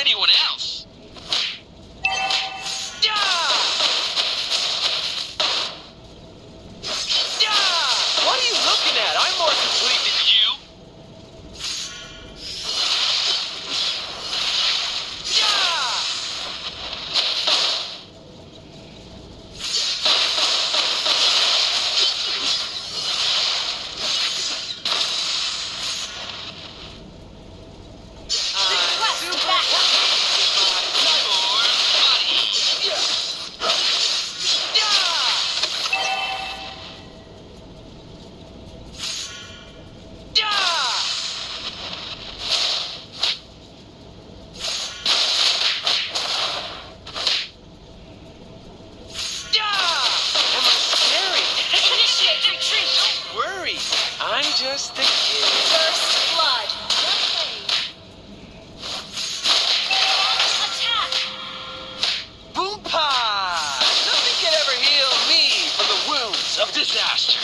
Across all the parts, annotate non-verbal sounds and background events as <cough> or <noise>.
anyone else. disaster.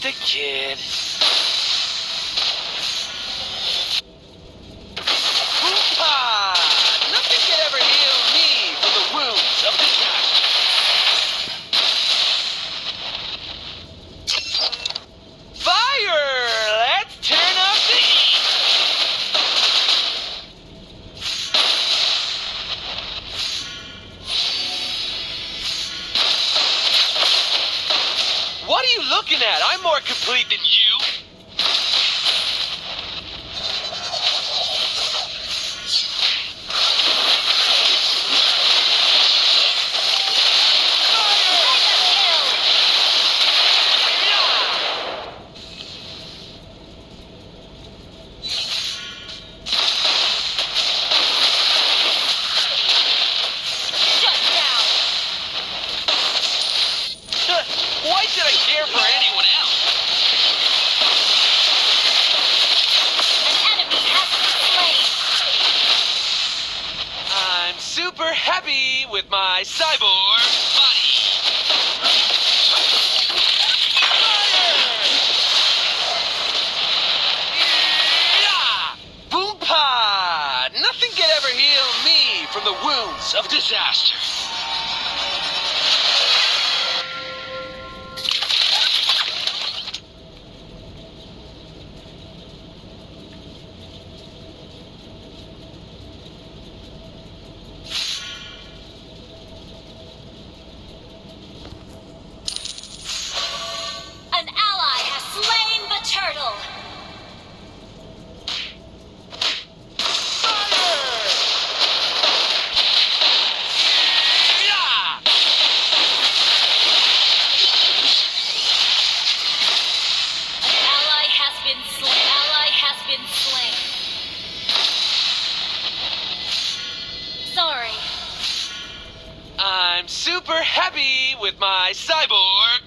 the kid. looking at? I'm more complete than you. with my cyborg body. Boom-pa! Nothing can ever heal me from the wounds of disaster. super happy with my cyborg.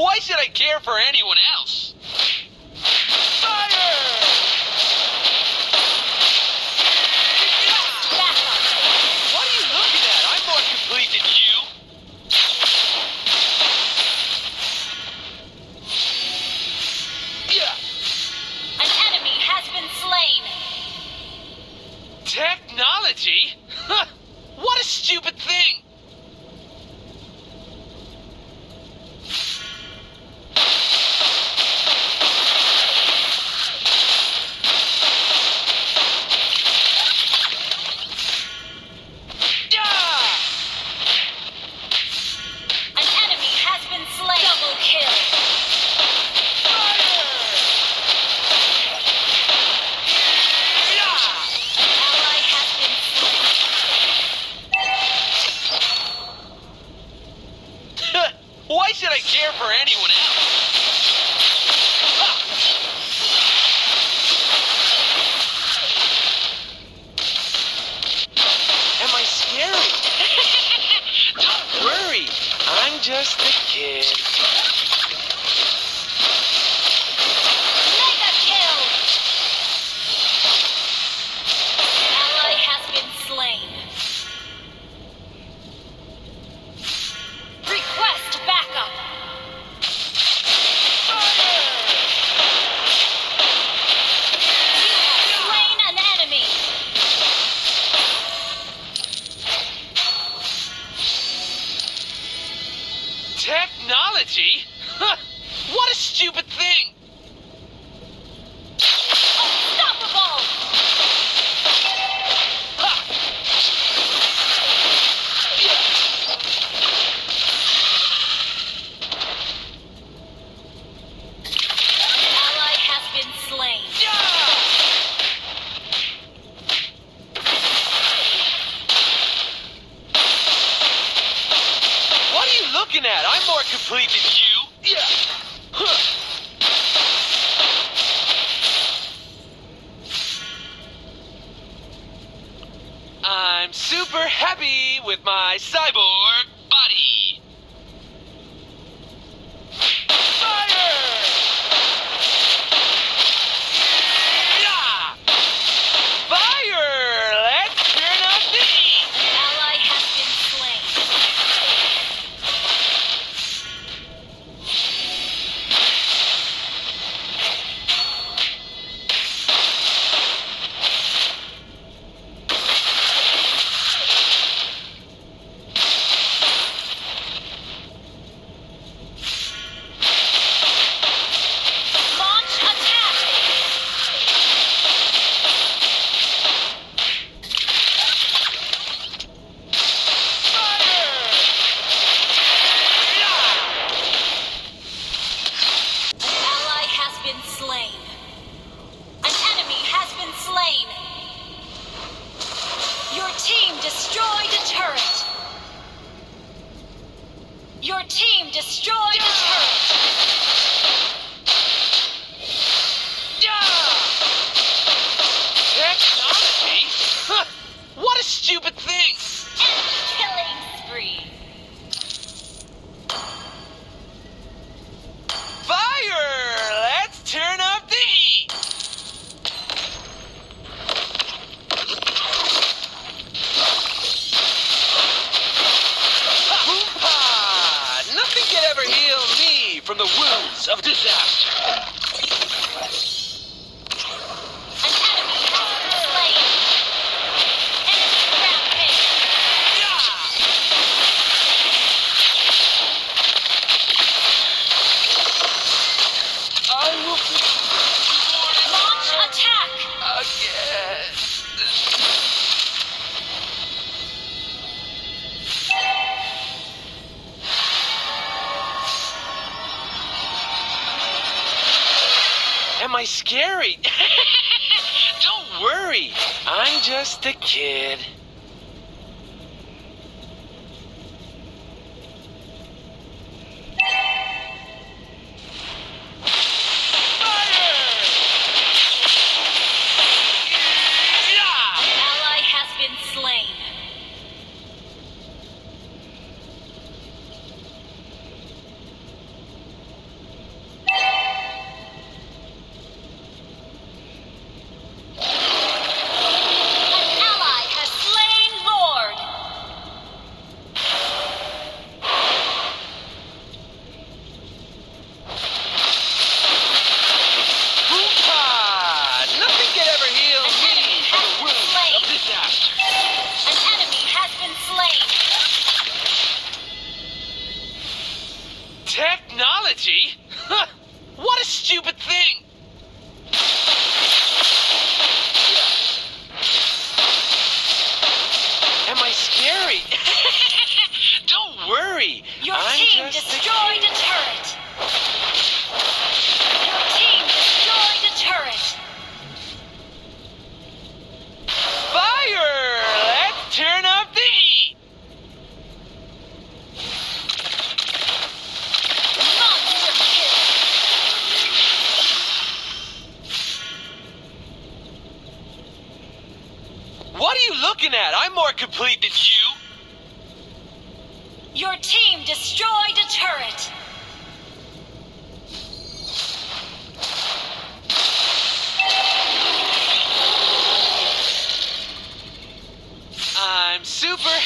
why should I care for anyone else? just a kid. Technology? <laughs> what a stupid thing! happy with my cyborg. Your team destroyed the turret!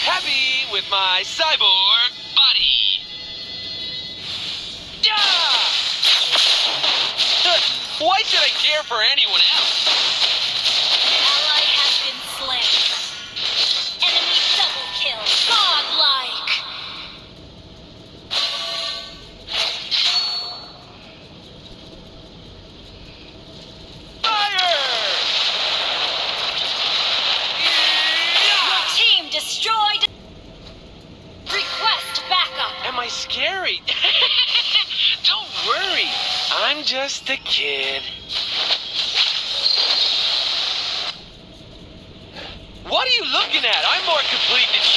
happy with my cyborg body. Yeah! Why should I care for anyone else? Just a kid. What are you looking at? I'm more complete than you.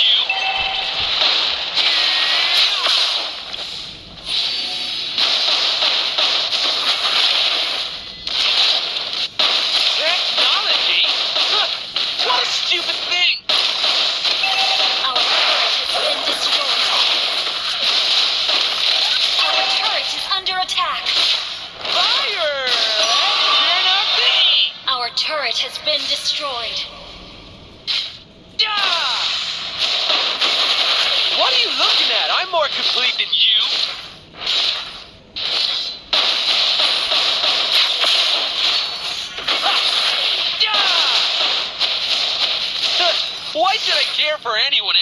been destroyed. What are you looking at? I'm more complete than you. <laughs> <laughs> Why should I care for anyone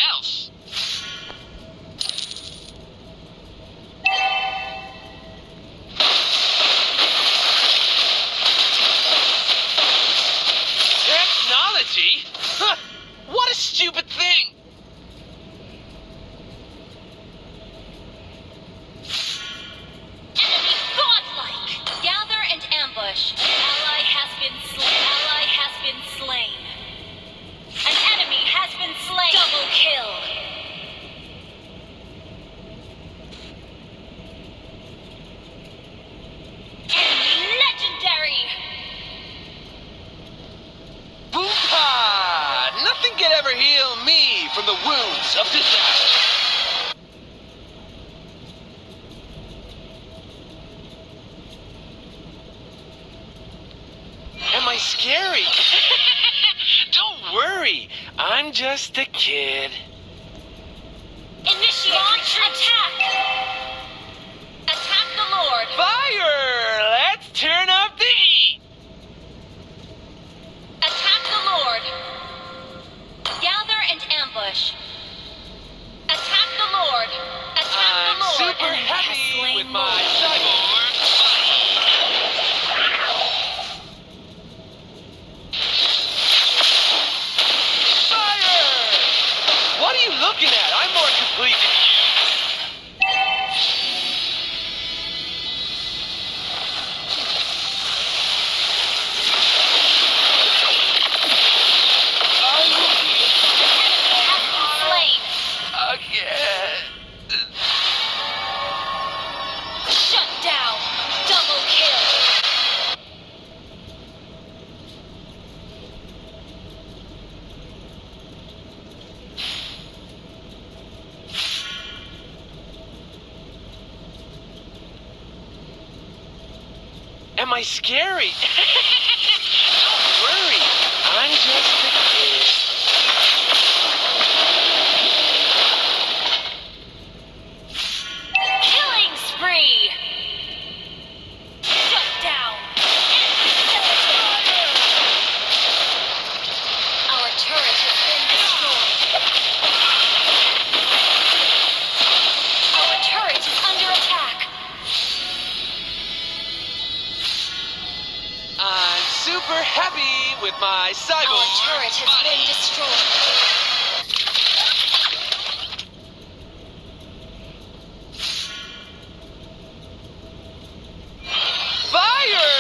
scary. <laughs> Don't worry, I'm just a kid. Initiate attack. you looking at? I'm more complete than you. Am I scary? <laughs> Don't worry. I'm just I'm super happy with my cyborg. Our turret has body. been destroyed. Fire!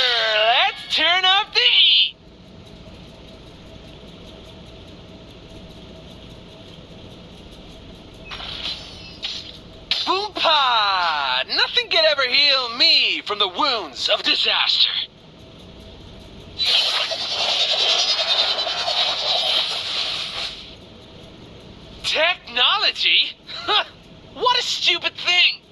Let's turn up the heat! Boompa! Nothing can ever heal me from the wounds of disaster. Technology? <laughs> What a stupid thing!